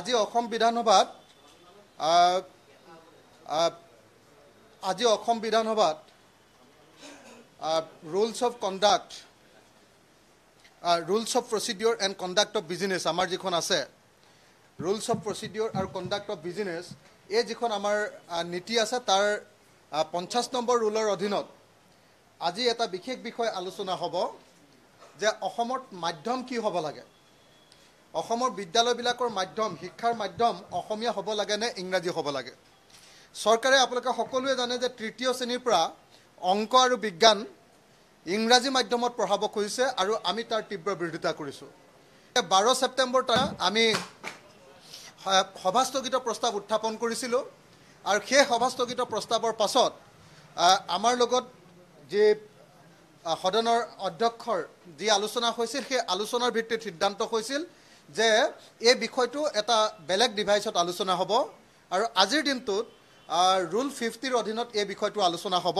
আজি অসম বিধানসভাত আজি অসম বিধানসভাত rules of conduct rules of প্ৰচিডিঅ'ৰ and conduct of business আমাৰ যিখন আছে ৰুলছ অফ প্ৰচিডিঅ'ৰ আৰু কণ্ডাক্ট অফ বিজনেছ এই যিখন আমাৰ নীতি আছে তাৰ পঞ্চাছ নম্বৰ ৰুলৰ অধীনত আজি এটা বিশেষ বিষয় আলোচনা হ'ব যে অসমত মাধ্যম কি হ'ব লাগে। অসমৰ বিদ্যালয়বিলাকৰ মাধ্যম শিক্ষাৰ মাধ্যম অসমীয়া হ'ব লাগে নে ইংৰাজী হ'ব লাগে? চৰকাৰে আপোনালোকে সকলোৱে জানে যে তৃতীয় শ্ৰেণীৰ পৰা অংক আৰু বিজ্ঞান ইংৰাজী মাধ্যমত পঢ়াব খুজিছে আৰু আমি তাৰ তীব্ৰ বিৰোধিতা কৰিছোঁ। বাৰ ছেপ্টেম্বৰ তাৰিখে আমি সভাস্থগিত প্ৰস্তাৱ উত্থাপন কৰিছিলোঁ আৰু সেই সভাস্থগিত প্ৰস্তাৱৰ পাছত আমাৰ লগত যি সদনৰ অধ্যক্ষৰ যি আলোচনা হৈছিল সেই আলোচনাৰ ভিত্তিত সিদ্ধান্ত হৈছিল যে এই বিষয়টো এটা বেলেগ ডিভাইচত আলোচনা হ'ব আৰু আজিৰ দিনটোত ৰুল ফিফটিৰ অধীনত এই বিষয়টো আলোচনা হ'ব।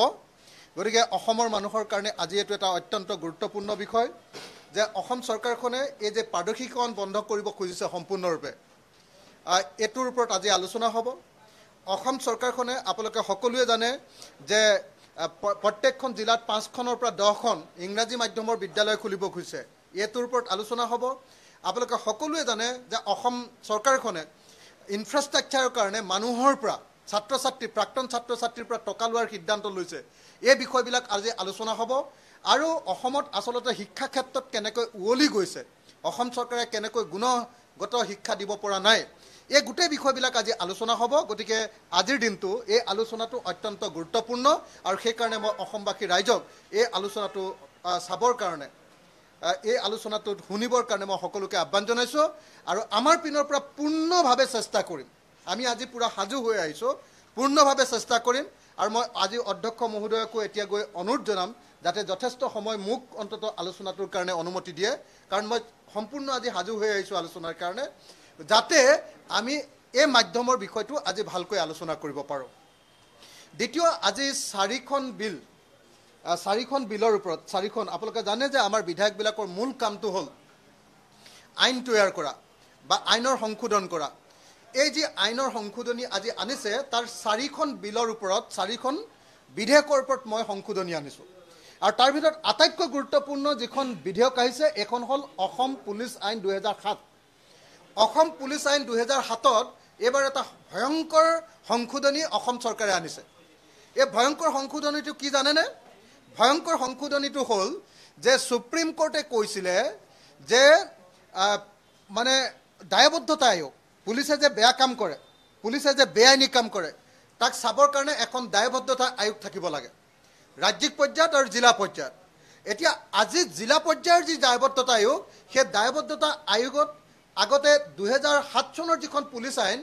গতিকে অসমৰ মানুহৰ কাৰণে আজি এইটো এটা অত্যন্ত গুৰুত্বপূৰ্ণ বিষয় যে অসম চৰকাৰখনে এই যে পাৰদৰ্শীকৰণ বন্ধ কৰিব খুজিছে সম্পূৰ্ণৰূপে এইটোৰ ওপৰত আজি আলোচনা হ'ব। অসম চৰকাৰখনে আপোনালোকে সকলোৱে জানে যে প্ৰত্যেকখন জিলাত পাঁচখনৰ পৰা দহখন ইংৰাজী মাধ্যমৰ বিদ্যালয় খুলিব খুজিছে। এইটোৰ ওপৰত আলোচনা হ'ব। আপোনালোকে সকলোৱে জানে যে অসম চৰকাৰখনে ইনফ্ৰাষ্ট্ৰাকচাৰৰ কাৰণে মানুহৰ পৰা ছাত্ৰ ছাত্ৰী প্ৰাক্তন ছাত্ৰ ছাত্ৰীৰ পৰা টকা লোৱাৰ সিদ্ধান্ত লৈছে। এই বিষয়বিলাক আজি আলোচনা হ'ব। আৰু অসমত আচলতে শিক্ষা ক্ষেত্ৰত কেনেকৈ উৱলি গৈছে অসম চৰকাৰে কেনেকৈ গুণগত শিক্ষা দিব পৰা নাই এই গোটেই বিষয়বিলাক আজি আলোচনা হ'ব। গতিকে আজিৰ দিনটো এই আলোচনাটো অত্যন্ত গুৰুত্বপূৰ্ণ। আৰু সেইকাৰণে মই অসমবাসী ৰাইজক এই আলোচনাটো চাবৰ কাৰণে এই আলোচনাটোত শুনিবৰ কাৰণে মই সকলোকে আহ্বান জনাইছোঁ আৰু আমাৰ পিনৰ পৰা পূৰ্ণভাৱে চেষ্টা কৰিম। আমি আজি পূৰা সাজু হৈ আহিছোঁ পূৰ্ণভাৱে চেষ্টা কৰিম আৰু মই আজি অধ্যক্ষ মহোদয়কো এতিয়া গৈ অনুৰোধ জনাম যাতে যথেষ্ট সময় মোক অন্ততঃ আলোচনাটোৰ কাৰণে অনুমতি দিয়ে। কাৰণ মই সম্পূৰ্ণ আজি সাজু হৈ আহিছোঁ আলোচনাৰ কাৰণে যাতে আমি এই মাধ্যমৰ বিষয়টো আজি ভালকৈ আলোচনা কৰিব পাৰোঁ। দ্বিতীয় আজি চাৰিখন বিল চাৰিখন বিলৰ ওপৰত চাৰিখন আপোনালোকে জানে যে আমাৰ বিধায়কবিলাকৰ মূল কামটো হ'ল আইন তৈয়াৰ কৰা বা আইনৰ সংশোধন কৰা। এই যি আইনৰ সংশোধনী আজি আনিছে তাৰ চাৰিখন বিলৰ ওপৰত চাৰিখন বিধেয়কৰ ওপৰত মই সংশোধনী আনিছোঁ। আৰু তাৰ ভিতৰত আটাইতকৈ গুৰুত্বপূৰ্ণ যিখন বিধেয়ক আহিছে এইখন হ'ল অসম পুলিচ আইন দুহেজাৰ সাত। অসম পুলিচ আইন দুহেজাৰ সাতত এইবাৰ এটা ভয়ংকৰ সংশোধনী অসম চৰকাৰে আনিছে। এই ভয়ংকৰ সংশোধনীটো কি জানেনে? ভয়ংকৰ সংশোধনীটো হ'ল যে ছুপ্ৰিম কোৰ্টে কৈছিলে যে মানে দায়বদ্ধতা আয়োগ পুলিচে যে বেয়া কাম কৰে পুলিচে যে বেআইনী কাম কৰে তাক চাবৰ কাৰণে এখন দায়বদ্ধতা আয়োগ থাকিব লাগে। ৰাজ্যিক পৰ্যায়ত আৰু জিলা পৰ্যায়ত। এতিয়া আজি জিলা পৰ্যায়ৰ যি দায়বদ্ধতা আয়োগ সেই দায়বদ্ধতা আয়োগত আগতে দুহেজাৰ সাত চনৰ যিখন পুলিচ আইন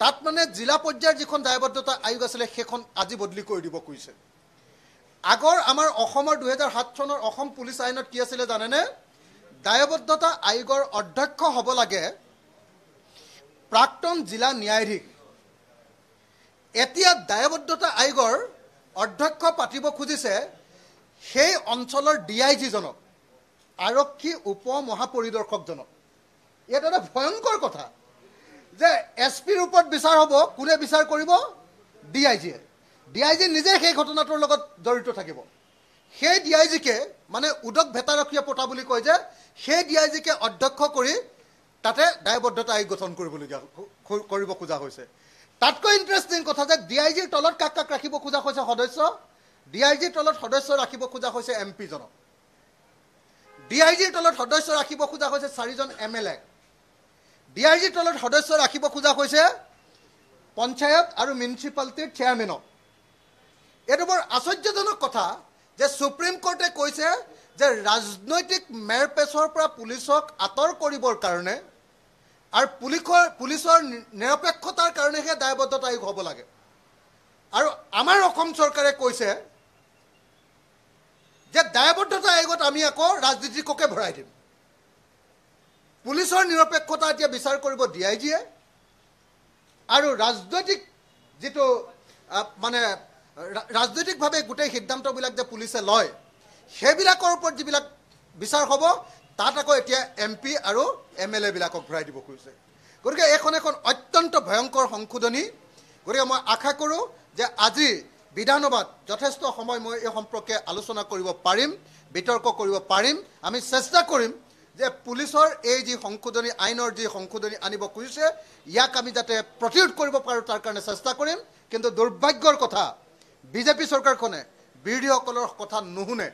তাত মানে জিলা পৰ্যায়ৰ যিখন দায়বদ্ধতা আয়োগ আছিলে সেইখন আজি বদলি কৰি দিব খুজিছে আগৰ আমাৰ অসমৰ দুহেজাৰ সাত চনৰ অসম পুলিচ আইনত কি আছিলে জানেনে? দায়বদ্ধতা আয়োগৰ অধ্যক্ষ হ'ব লাগে প্ৰাক্তন জিলা ন্যায়াধীশ। এতিয়া দায়বদ্ধতা আয়োগৰ অধ্যক্ষ পাতিব খুজিছে সেই অঞ্চলৰ ডি আই জিজনক আৰক্ষী উপ মহাপৰিদৰ্শকজনক ইয়াত এটা ভয়ংকৰ কথা যে এছ পিৰ ওপৰত বিচাৰ হ'ব কোনে বিচাৰ কৰিব? ডি আই জিয়ে ডি আই জি নিজে সেই ঘটনাটোৰ লগত জড়িত থাকিব। সেই ডি আই জিকে মানে উদক ভেটাৰক্ষীয়ে পতা বুলি কয় যে সেই ডি আই জিকে অধ্যক্ষ কৰি তাতে দায়বদ্ধতা আয়োগ গঠন কৰিবলগীয়া কৰিব খোজা হৈছে। তাতকৈ ইণ্টাৰেষ্টিং কথা যে ডি আই জিৰ তলত কাক কাক ৰাখিব খোজা হৈছে সদস্য? ডি আই জিৰ তলত সদস্য ৰাখিব খোজা হৈছে এম পিজনক ডি আই জিৰ তলত সদস্য ৰাখিব খোজা হৈছে চাৰিজন M L A D I zero তলত সদস্য ৰাখিব খোজা হৈছে পঞ্চায়ত আৰু মিউনিচিপালিটিৰ চেয়াৰমেনক এইটো বৰ আশ্চৰ্যজনক কথা যে ছুপ্ৰিম কোৰ্টে কৈছে যে ৰাজনৈতিক মেৰপেচৰ পৰা পুলিচক আঁতৰ কৰিবৰ কাৰণে আৰু পুলিচৰ পুলিচৰ নিৰপেক্ষতাৰ কাৰণেহে দায়বদ্ধতা আয়োগ হ'ব লাগে। আৰু আমাৰ অসম চৰকাৰে কৈছে যে দায়বদ্ধতা আয়োগত আমি আকৌ ৰাজনীতিককে ভৰাই দিম। পুলিচৰ নিৰপেক্ষতা এতিয়া বিচাৰ কৰিব ডি আই জিয়ে। আৰু ৰাজনৈতিক যিটো মানে ৰাজনৈতিকভাৱে গোটেই সিদ্ধান্তবিলাক যে পুলিচে লয় সেইবিলাকৰ ওপৰত যিবিলাক বিচাৰ হ'ব তাত আকৌ এতিয়া এম পি আৰু এম এল এবিলাকক ঘূৰাই দিব খুজিছে গতিকে এইখন এখন অত্যন্ত ভয়ংকৰ সংশোধনী। গতিকে মই আশা কৰোঁ যে আজি বিধানসভাত যথেষ্ট সময় মই এই সম্পৰ্কে আলোচনা কৰিব পাৰিম বিতৰ্ক কৰিব পাৰিম। আমি চেষ্টা কৰিম যে পুলিচৰ এই যি সংশোধনী আইনৰ যি সংশোধনী আনিব খুজিছে ইয়াক আমি যাতে প্ৰতিৰোধ কৰিব পাৰোঁ তাৰ কাৰণে চেষ্টা কৰিম। কিন্তু দুৰ্ভাগ্যৰ কথা বিজেপি চৰকাৰখনে বিৰোধীসকলৰ কথা নুশুনে।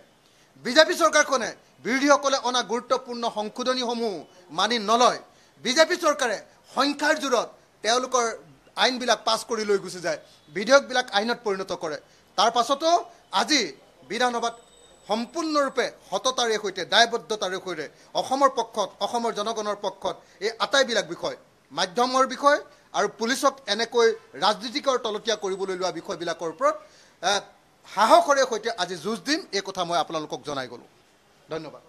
বিজেপি চৰকাৰখনে বিৰোধীসকলে অনা গুৰুত্বপূৰ্ণ সংশোধনীসমূহ মানি নলয়। বিজেপি চৰকাৰে সংখ্যাৰ জোৰত তেওঁলোকৰ আইনবিলাক পাছ কৰি লৈ গুচি যায়। বিধেয়কবিলাক আইনত পৰিণত কৰে। তাৰ পাছতো আজি বিধানসভাত সম্পূৰ্ণৰূপে সততাৰে সৈতে দায়বদ্ধতাৰে সৈতে অসমৰ পক্ষত অসমৰ জনগণৰ পক্ষত এই আটাইবিলাক বিষয় মাধ্যমৰ বিষয় আৰু পুলিচক এনেকৈ ৰাজনীতিকৰ তলতীয়া কৰিবলৈ লোৱা বিষয়বিলাকৰ ওপৰত সাহসৰে সৈতে আজি যুঁজ দিম এই কথা মই আপোনালোকক জনাই গ'লোঁ। ধন্যবাদ।